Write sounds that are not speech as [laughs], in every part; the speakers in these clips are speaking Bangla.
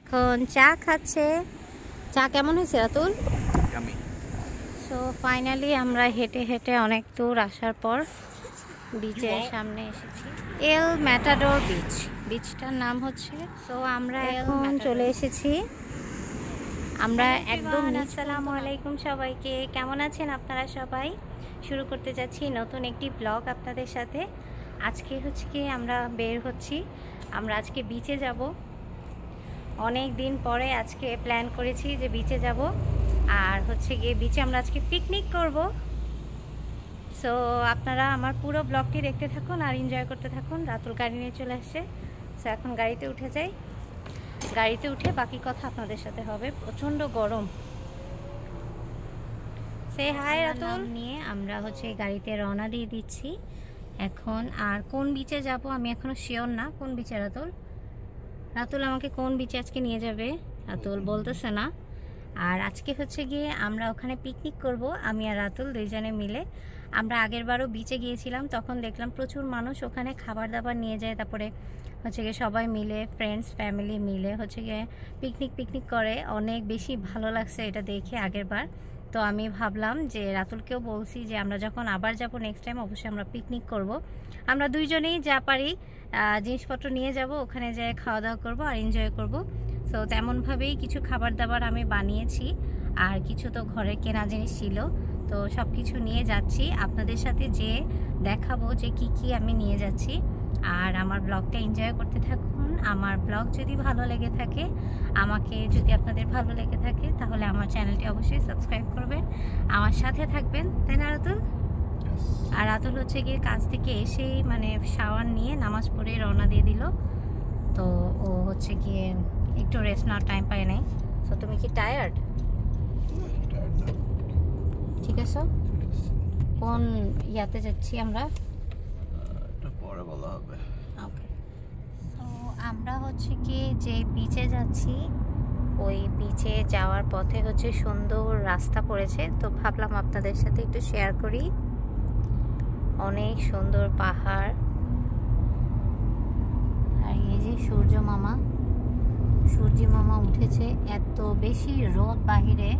এখন চা খাচ্ছে। চা কেমন হয়েছে রাতুল? সো ফাইনালি আমরা হেঁটে হেঁটে অনেক দূর আসার পর বিচের সামনে এসেছি। এল ম্যাটাডোর বিচ বিচটার নাম হচ্ছে সো আমরা এখন চলে এসেছি। আমরা একদম আসসালামু আলাইকুম সবাইকে। কেমন আছেন আপনারা সবাই? শুরু করতে যাচ্ছি নতুন একটি ব্লগ আপনাদের সাথে। আজকে হচ্ছে কি আমরা বের হচ্ছি। আমরা আজকে বিচে যাব। অনেক দিন পরে আজকে প্ল্যান করেছি যে বিচে যাব। আর হচ্ছে গিয়ে বিচে আমরা আজকে পিকনিক করব। সো আপনারা আমার পুরো ব্লগটি দেখতে থাকুন আর এনজয় করতে থাকুন। রাতুল গাড়ি নিয়ে চলে আসছে। সো এখন গাড়িতে উঠে যাই। গাড়িতে উঠে বাকি কথা আপনাদের সাথে হবে। প্রচণ্ড গরম। Say hi Ratul. নিয়ে আমরা হচ্ছে গাড়িতে রওনা দিয়ে দিচ্ছি। এখন আর কোন বিচে যাব আমি এখনও শিওর না। কোন বিচে রাতুল? রাতুল আমাকে কোন বিচে আজকে নিয়ে যাবে? রাতুল বলতেছে না। আর আজকে হচ্ছে গিয়ে আমরা ওখানে পিকনিক করব আমি আর রাতুল দুইজনে মিলে। আমরা আগের বারও বিচে গিয়েছিলাম তখন দেখলাম প্রচুর মানুষ ওখানে খাবার দাবার নিয়ে যায় তারপরে হচ্ছে গিয়ে সবাই মিলে ফ্রেন্ডস ফ্যামিলি মিলে হচ্ছে গিয়ে পিকনিক পিকনিক করে। অনেক বেশি ভালো লাগছে এটা দেখে আগের বার। তো আমি ভাবলাম যে রাতুলকেও বলছি যে আমরা যখন আবার যাব নেক্সট টাইম অবশ্যই আমরা পিকনিক করব। আমরা দুইজনেই যা পারি জিনিসপত্র নিয়ে যাব, ওখানে যেয়ে খাওয়া দাওয়া করব আর এনজয় করব। সো তেমনভাবেই কিছু খাবার দাবার আমি বানিয়েছি, আর কিছু তো ঘরের কেনা জিনিস ছিল। তো সব কিছু নিয়ে যাচ্ছি। আপনাদের সাথে যে দেখাবো যে কি কি আমি নিয়ে যাচ্ছি। আর আমার ব্লগটা এনজয় করতে থাকুন। আমার ব্লগ যদি ভালো লেগে থাকে আমাকে যদি আপনাদের ভালো লেগে থাকে তাহলে আমার চ্যানেলটি অবশ্যই সাবস্ক্রাইব করবেন। আমার সাথে থাকবেন তাই না রাতুল? আর রাতুল হচ্ছে গিয়ে কাজ থেকে এসেই মানে শাওয়ার নিয়ে নামাজ পড়ে রওনা দিয়ে দিল। তো ও হচ্ছে গিয়ে একটু রেস্ট নেওয়ার টাইম পায় নাই। তো তুমি কি টায়ার্ড ঠিক আছে? কোন ইয়াতে যাচ্ছি আমরা? পরে বলা হবে। আমরা হচ্ছে কি যে বিচে যাচ্ছি, ওই বিচে যাওয়ার পথে হচ্ছে সুন্দর রাস্তা পড়েছে। তো ভাবলাম আপনাদের সাথে একটু শেয়ার করি। অনেক সুন্দর পাহাড়। আর এই যে সূর্য মামা সূর্য মামা উঠেছে এত বেশি রোদ বাহিরে।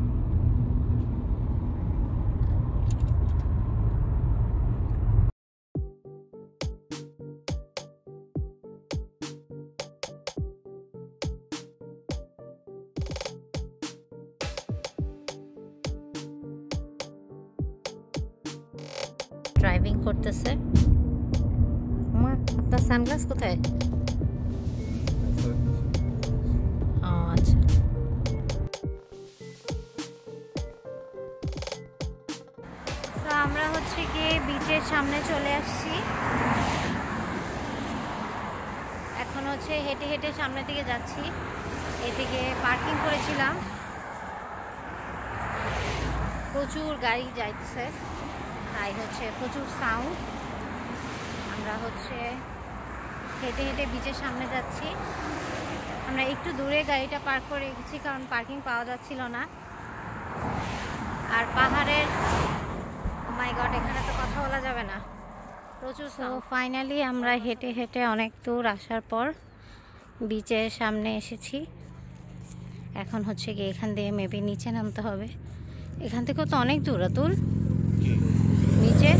বিচের সামনে চলে আসছি। এখন হচ্ছে হেঁটে হেঁটে সামনের দিকে যাচ্ছি। এদিকে পার্কিং করেছিলাম। প্রচুর গাড়ি যাইতেছে। তাই হচ্ছে প্রচুর সাউন্ড আমরা হচ্ছে হেঁটে হেঁটে বিচের সামনে যাচ্ছি। আমরা একটু দূরে গাড়িটা পার্ক করে রেখেছি, কারণ পার্কিং পাওয়া যাচ্ছিল না। আর পাহাড়ের মাই গড এখানে কথা বলা যাবে না। প্রচুর তো ফাইনালি আমরা হেঁটে হেঁটে অনেক দূর আসার পর বিচের সামনে এসেছি। এখন হচ্ছে গিয়ে এখান দিয়ে মেবি নিচে নামতে হবে। এখান থেকেও তো অনেক দূর অতুল। নিচে?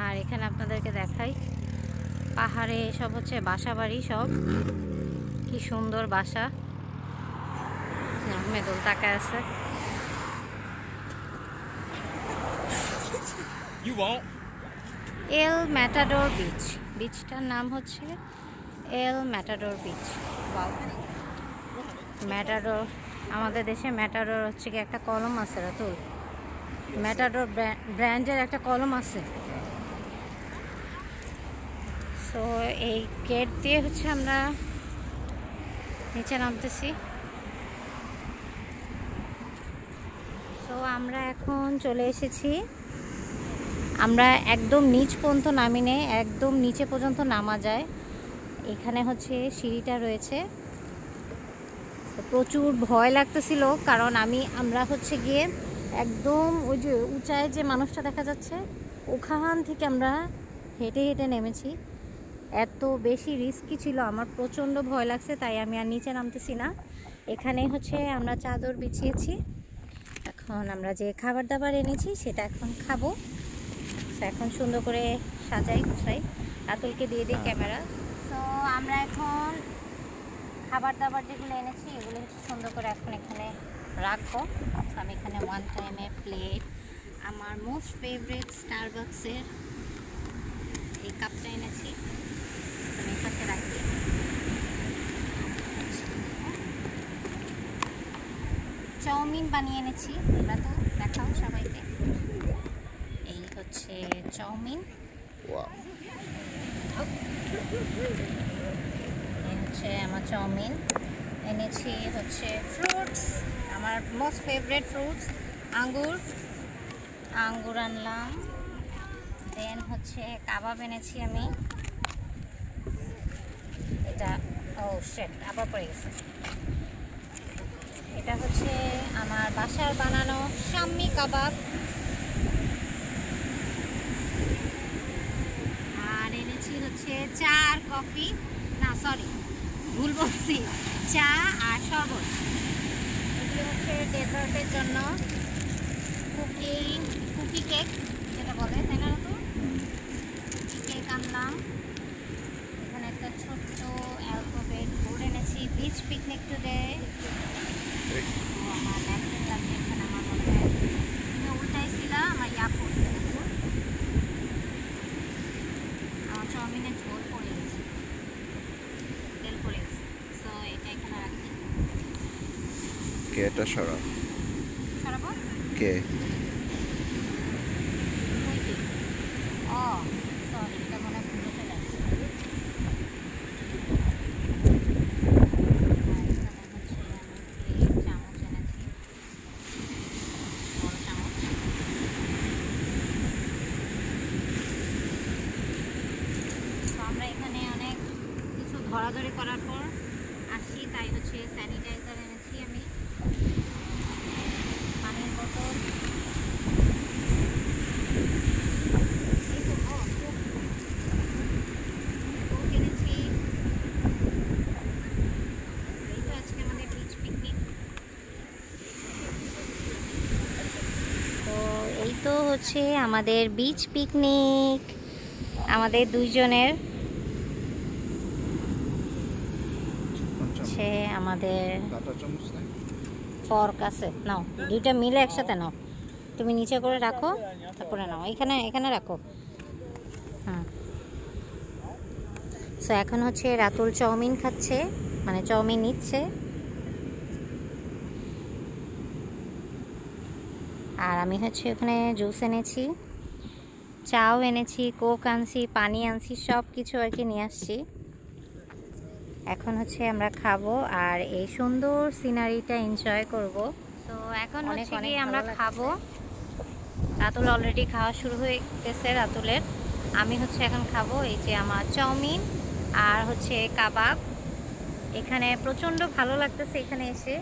আর এখানে আপনাদেরকে দেখাই। পাহাড়ে সব হচ্ছে বাসা বাড়ি সব। কি সুন্দর বাসা। মেদুল তাকায় আছে। You won't. El Matador beach বিচটার নাম হচ্ছে এল ম্যাটাডোর বিচ ম্যাটাডোর আমাদের দেশে ম্যাটাডোর হচ্ছে কি একটা কলম আছে, রাতুল। ম্যাটাডোর ব্র্যান্ডের একটা কলম আছে। সো এই গেট দিয়ে হচ্ছে আমরা নিচে নামতেছি। তো আমরা এখন চলে এসেছি আমরা একদম নিচ পর্যন্ত নামি নেই, একদম নিচে পর্যন্ত নামা যায়। এখানে হচ্ছে সিঁড়িটা রয়েছে। প্রচুর ভয় লাগতেছিল, কারণ আমি, আমরা হচ্ছে গিয়ে একদম ওই যে উঁচায় যে মানুষটা দেখা যাচ্ছে, ওখান থেকে আমরা হেঁটে হেঁটে নেমেছি। এত বেশি রিস্কি ছিল, আমার প্রচণ্ড ভয় লাগছে, তাই আমি আর নিচে নামতেছি না। এখানে হচ্ছে আমরা চাদর বিছিয়েছি। এখন আমরা যে খাবার দাবার এনেছি, সেটা এখন খাব। এখন সুন্দর করে সাজাই গুছাই। রাতুলকে দিয়ে দিই ক্যামেরা। তো আমরা এখন খাবার দাবার যেগুলো এনেছি এগুলো হচ্ছে সুন্দর করে এখন এখানে রাখব। আমি এখানে ওয়ান টাইমে প্লেট আমার মোস্ট ফেভারিট স্টারবাক্সের এই কাপটা এনেছি। আমি এখানে রাখি। চাউমিন বানিয়ে এনেছি। এবার তো দেখাও সবাইকে। হচ্ছে চাউমিন. হচ্ছে আমার চাউমিন। এনেছি হচ্ছে ফ্রুটস আমার মোস্ট ফেভারিট ফ্রুটস আঙ্গুর। আঙ্গুর আনলাম। দেন হচ্ছে কাবাব এনেছি আমি। এটা ও শেট আবার পড়ে গেছে। এটা হচ্ছে আমার বাসার বানানো শাম্মি কাবাব। এনেছি হচ্ছে চা আর কফি। না সরি ভুল বলছি। চা আর শরবত। এগুলো হচ্ছে ডেজার্টের জন্য কুকি কুকি কেক, যেটা বলে, তাই না তো কুকি আনলাম। এখানে একটা ছোট্ট অ্যালফাবেট বোর্ড এনেছি বিচ পিকনিক টুডে আমার ন্যাপকিন লাগবে এখানে আমার মনে হয় তুমি উল্টাইছিলাম আমার ইয়া পড়ছে আমার চাউমিনের ঝোল পড়ে গেছে তেল পড়ে গেছে সো এটা এখানে রাখি কে এটা সরা সরাবো কে ওই যে। ও সরি এটা মনে হয় ভুলে চলে আসছে আর এখানে হচ্ছে আমি এই চামচ এনেছি বড় চামচ তো আমরা এখানে অনেক কিছু ধরাধরি করার পর আসি তাই হচ্ছে স্যানিটাইজার এনেছি আমি পানির বোতল এই তো, ও, কোক। কোক এনেছি। এই তো আজকে আমাদের beach picnic। তো এই তো হচ্ছে আমাদের বিচ পিকনিক আমাদের দুইজনের হচ্ছে আমাদের ফর্ক আছে। নাও, দুইটা মিলে একসাথে নাও। তুমি নিচে করে রাখো, তারপরে নাও। এখানে এখানে রাখো। হ্যাঁ। সো এখন হচ্ছে রাতুল চাউমিন খাচ্ছে মানে চাউমিন নিচ্ছে আর আমি হচ্ছে ওখানে জুস এনেছি চাও এনেছি কোক আনছি পানি আনছি সব কিছু আর কি নিয়ে আসছি। এখন হচ্ছে আমরা খাব আর এই সুন্দর সিনারিটা এনজয় করব। তো এখন হচ্ছে গিয়ে আমরা খাব। রাতুল অলরেডি খাওয়া শুরু হয়ে গেছে রাতুলের। আমি হচ্ছে এখন খাব এই যে আমার চাউমিন আর হচ্ছে কাবাব। এখানে প্রচণ্ড ভালো লাগতেছে এখানে এসে।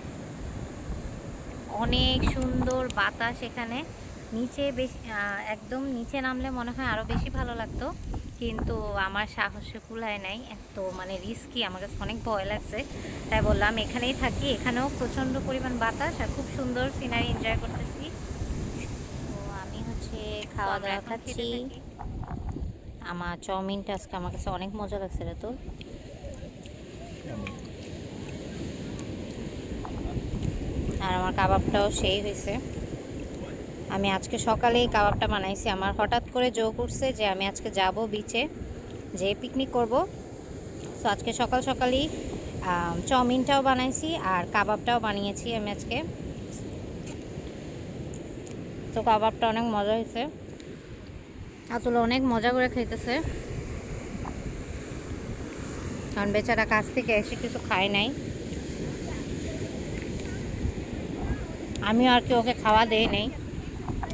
অনেক সুন্দর বাতাস এখানে। নিচে বেশি একদম নিচে নামলে মনে হয় আরও বেশি ভালো লাগতো। কিন্তু আমার সাহসে কুলায় নাই এত মানে রিস্কি আমার কাছে অনেক ভয় লাগছে। তাই বললাম এখানেই থাকি এখানেও প্রচণ্ড পরিমাণ বাতাস আর খুব সুন্দর সিনারি এনজয় করতেছি। তো আমি হচ্ছে খাওয়া দাওয়া খাচ্ছি। আমার চাউমিনটা আজকে আমার কাছে অনেক মজা লাগছে রে তো আর আমার কাবাবটাও সেই হয়েছে। আমি আজকে সকালেই কাবাবটা বানাইছি। আমার হঠাৎ করে জো করছে যে আমি আজকে যাব বিচে যে পিকনিক করব। সো আজকে সকাল সকালই চাউমিনটাও বানাইছি আর কাবাবটাও বানিয়েছি আমি আজকে। তো কাবাবটা অনেক মজা হয়েছে। আসলে অনেক মজা করে খাইতেছে। কারণ বেচারা কাছ থেকে এসে কিছু খায় নাই। আমিও আর কি ওকে খাওয়া দেই নেই।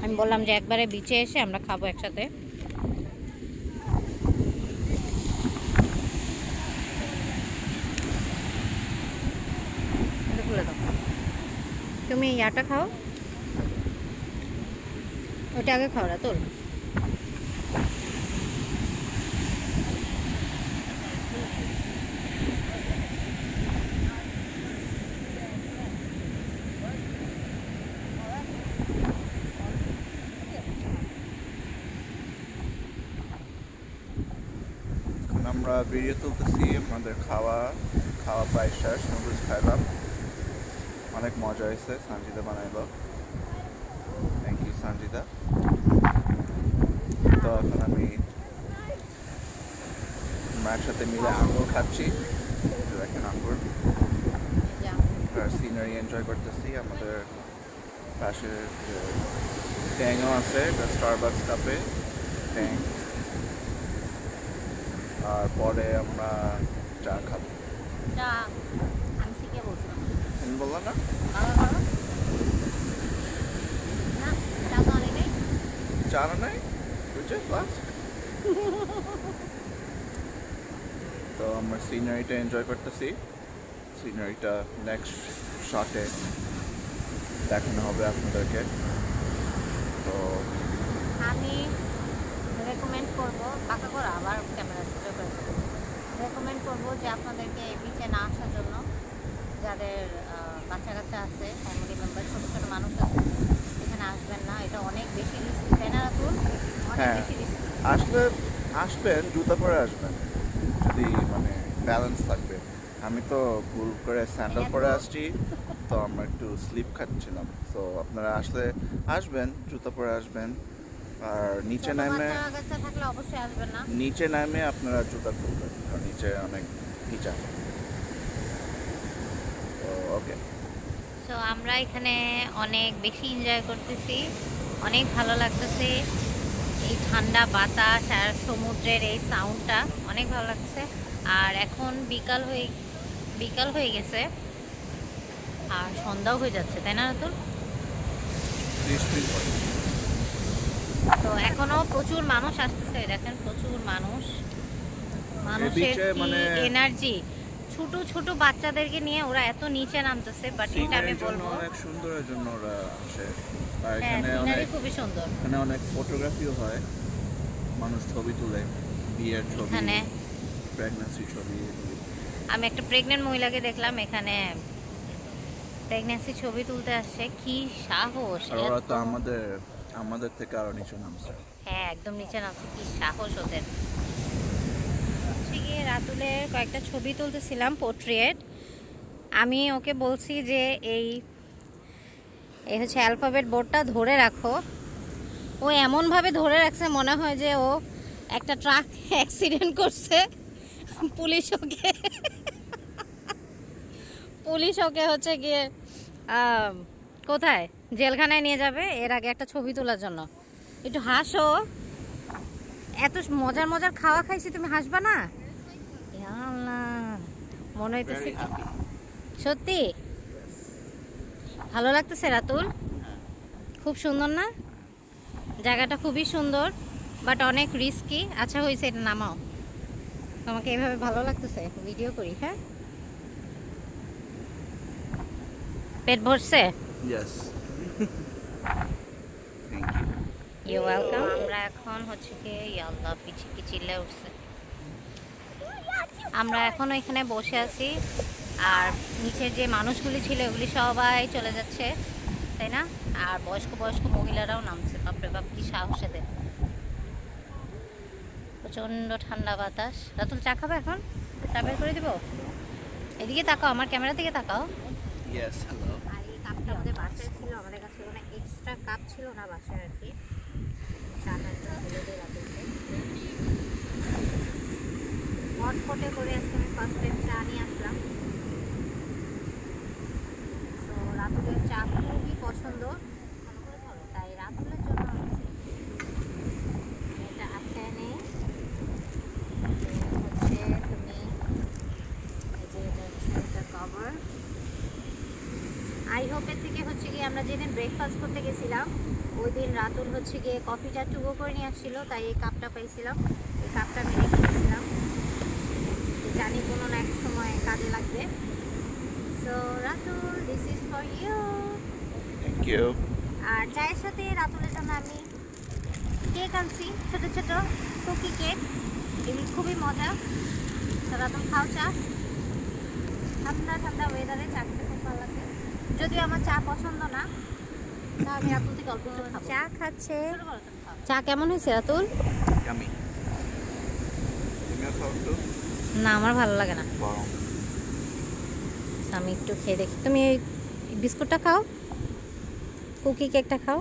আমি বললাম যে একবারে বিচে এসে আমরা খাব একসাথে। তুমি ইয়াটা খাও। ওটা আগে খাওয়া তোর? আমরা ভিডিও তুলতেছি আমাদের খাওয়া খাওয়া প্রায় শেষ, নুডলস খাইলাম। অনেক মজা হয়েছে সঞ্জিতা বানাইলো। থ্যাংক ইউ সঞ্জিতা তো এখন আমি আমরা সাথে মিলে আঙ্গুর খাচ্ছি। দেখেন আঙ্গুর। সিনারি এনজয় করতেছি, আমাদের পাশে ট্যাংও আছে, এটা স্টারবাক্স কাপে ট্যাং। আর পরে আমরা চা খাব। চা আমি শিখে বলছিলাম। তুমি বলল না? চা না নাই। বুঝছে ফার্স্ট [laughs] তো আমরা সিনারিটা এনজয় করতেছি। সিনারিটা নেক্সট শটে দেখানো হবে আপনাদেরকে। তো আমি রেকমেন্ড করব পাকা করে আবার ক্যামেরা রেকমেন্ড করব যে আপনাদেরকে এই বিচে না আসার জন্য। যাদের বাচ্চা কাচ্চা আছে ফ্যামিলি মেম্বার ছোটো ছোটো মানুষ আছে এখানে আসবেন না। এটা অনেক বেশি রিস্ক তাই না রাতুল অনেক হ্যাঁ। বেশি রিস্ক আসলে আসবেন জুতা পরে আসবেন। যদি মানে ব্যালেন্স থাকবে। আমি তো ভুল করে স্যান্ডেল পরে আসছি তো আমরা একটু স্লিপ খাচ্ছিলাম। তো আপনারা আসলে আসবেন জুতা পরে আসবেন। আর নিচে নামে থাকলে অবশ্যই আসবেন না। নিচে নামে আপনারা জুতা খুলবেন কারণ নিচে অনেক নিচা তো ওকে। সো আমরা এখানে অনেক বেশি এনজয় করতেছি অনেক ভালো লাগতেছে। এই ঠান্ডা বাতাস আর সমুদ্রের এই সাউন্ডটা অনেক ভালো লাগতেছে। আর এখন বিকাল হয়ে বিকাল হয়ে গেছে। আর সন্ধ্যাও হয়ে যাচ্ছে তাই না পরে। তো এখনও প্রচুর মানুষ আসতেছে দেখেন প্রচুর মানুষ। মানুষের কি মানে- এনার্জি ছোট ছোট বাচ্চাদেরকে নিয়ে ওরা এত নিচে নামতেছে বাট এটা আমি বলব। অনেক সুন্দরের জন্য ওরা আসে। আর হ্যাঁ এখানে অনেক খুবই সুন্দর। এখানে অনেক ফটোগ্রাফিও হয়। মানুষ ছবি তুলে বিয়ের ছবি এখানে। প্রেগন্যান্সি ছবি আমি একটা প্রেগনেন্ট মহিলাকে দেখলাম এখানে প্রেগন্যান্সি ছবি তুলতে আসছে। কি সাহস আর ওরা তো এত- আমাদের আমাদের থেকে আরও নিচে নামছে। হ্যাঁ একদম নিচে নামছে। কি সাহস ওদের। গিয়ে রাতুলের কয়েকটা ছবি তুলতেছিলাম পোর্ট্রেট আমি ওকে বলছি যে এই এই হচ্ছে অ্যালফাবেট বোর্ডটা ধরে রাখো। ও এমনভাবে ধরে রাখছে, মনে হয় যে ও একটা ট্রাক [laughs] অ্যাক্সিডেন্ট করছে। পুলিশ ওকে পুলিশ ওকে হচ্ছে গিয়ে কোথায়? জেলখানায় নিয়ে যাবে এর আগে একটা ছবি তোলার জন্য। একটু হাসো। এত মজার মজার খাওয়া খাইছি তুমি হাসবা না? মনে হইতেছে সত্যি? ভালো লাগতেছে রাতুল? খুব সুন্দর না? জায়গাটা খুবই সুন্দর বাট অনেক রিস্কি আচ্ছা হয়েছে এটা নামাও। তোমাকে এভাবে ভালো লাগতেছে? ভিডিও করি হ্যাঁ? পেট ভরছে? থ্যাংক ইউ ইউ ওয়েলকাম আমরা এখন হচ্ছে কি আল্লাহ পিছি কি চিল্লে উঠছে। আমরা এখনও এখানে বসে আছি আর নিচের যে মানুষগুলি ছিল ওগুলি সবাই চলে যাচ্ছে তাই না? আর বয়স্ক বয়স্ক মহিলারাও নামছে বাপরে বাপ কি সাহস এদের। প্রচণ্ড ঠান্ডা বাতাস। রাতুল চা খাবে এখন? চা বের করে দিব? এদিকে তাকাও আমার ক্যামেরা দিকে তাকাও। হ্যালো আর এই কাপটা আমাদের বাসায় ছিল আমাদের কাছে কোনো এক্সট্রা কাপ ছিল না বাসায় আর কি। হটপটে করে আজকে আমি ফার্স্ট টাইম চা নিয়ে আসলাম। তো রাতুলের চা খুবই পছন্দ। তাই রাতুলের জন্য এটা আটকায় নেই। হচ্ছে তুমি এই যে এটা কভার আই হোপের থেকে হচ্ছে গিয়ে আমরা যেদিন ব্রেকফাস্ট করতে গেছিলাম দিন রাতুল হচ্ছে গিয়ে কফিটা টুকো করে নিয়ে আসছিল তাই এই কাপটা পাইছিলাম। এই কাপটা আমি রেখে দিয়েছিলাম। জানি কোনো না এক সময় কাজে লাগবে। So Ratul this is for you thank you আর চায়ের সাথে রাতুলের জন্য আমি কেক আনছি ছোট ছোট কুকি কেক। এগুলি খুবই মজা। তো রাতুল খাও চা। ঠান্ডা ঠান্ডা ওয়েদারে চা খেতে খুব ভালো লাগে। যদিও আমার চা পছন্দ না চা খাচ্ছে। চা কেমন হয়েছে রাতুল? না আমার ভালো লাগে না। আমি একটু খেয়ে দেখি। তুমি এই বিস্কুটটা খাও? কুকি কেকটা খাও?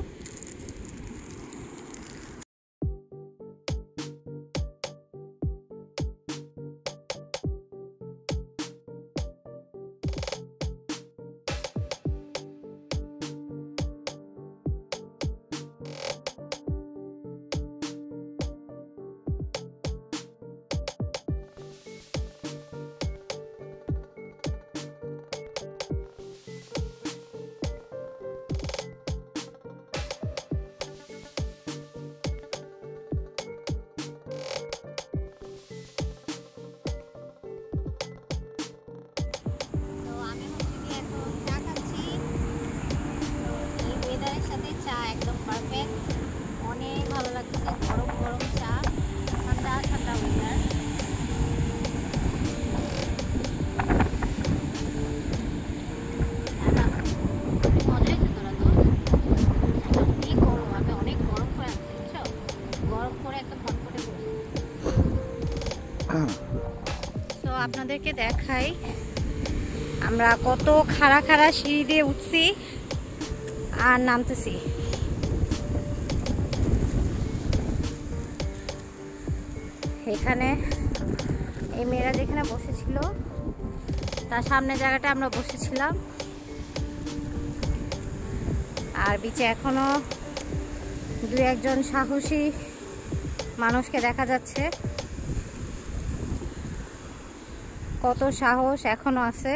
আপনাদেরকে দেখাই। আমরা কত খাড়া খাড়া সিঁড়ি দিয়ে উঠছি আর নামতেছি। এখানে এই মেয়েরা যেখানে বসেছিল, তার সামনে জায়গাটা আমরা বসেছিলাম। আর বিচে এখনও দু একজন সাহসী মানুষকে দেখা যাচ্ছে। কত সাহস এখনও আছে।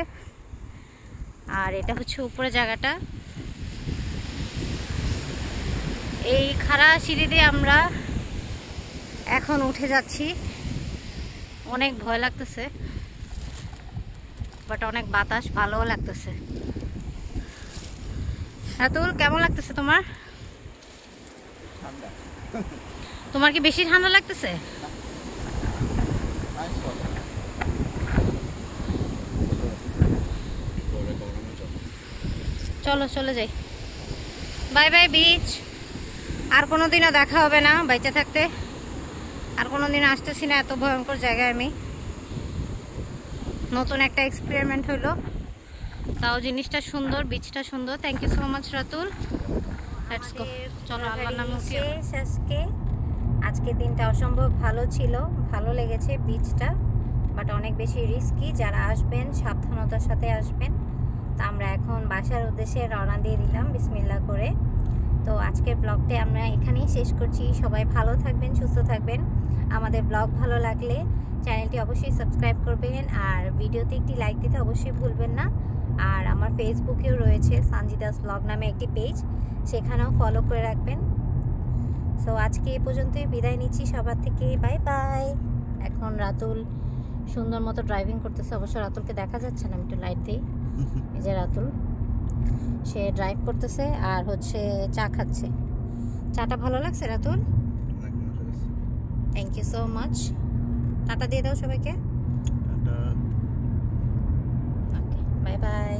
আর এটা হচ্ছে উপরে জায়গাটা। এই খাড়া সিঁড়ি দিয়ে আমরা এখন উঠে যাচ্ছি। অনেক ভয় লাগতেছে বাট অনেক বাতাস ভালোও লাগতেছে। রাতুল কেমন লাগতেছে তোমার? তোমার কি বেশি ঠান্ডা লাগতেছে নাইস ওয়াটার পরে গরমে যাব চলো চলে যাই। বাই বাই বিচ আর কোনো দিনও দেখা হবে না বাইচে থাকতে। আর কোনো দিন আসতেছি না এত ভয়ঙ্কর জায়গায় আমি। নতুন একটা এক্সপেরিমেন্ট হলো। তাও জিনিসটা সুন্দর বিচটা সুন্দর। Thank you so much Ratul. চলো নামে আজকে। আজকে দিনটা অসম্ভব ভালো ছিল। ভালো লেগেছে বিচটা বাট অনেক বেশি রিস্কি যারা আসবেন সাবধানতার সাথে আসবেন। তো আমরা এখন বাসার উদ্দেশ্যে রওনা দিয়ে দিলাম বিসমিল্লা করে। তো আজকের ব্লগটি আমরা এখানেই শেষ করছি। সবাই ভালো থাকবেন, সুস্থ থাকবেন। আমাদের ব্লগ ভালো লাগলে চ্যানেলটি অবশ্যই সাবস্ক্রাইব করবেন আর ভিডিওতে একটি লাইক দিতে অবশ্যই ভুলবেন না। আর আমার ফেসবুকেও রয়েছে সানজিদাস ব্লগ নামে একটি পেজ, সেখানেও ফলো করে রাখবেন। সো আজকে এ পর্যন্তই বিদায় নিচ্ছি সবার থেকে। বাই বাই এখন রাতুল সুন্দর মতো ড্রাইভিং করতেছে। অবশ্য রাতুলকে দেখা যাচ্ছে না আমি একটু লাইট দিই। এই যে রাতুল সে ড্রাইভ করতেছে আর হচ্ছে চা খাচ্ছে। চাটা ভালো লাগছে Ratul? Thank you so much tata দিয়ে দাও সবাইকে। Bye bye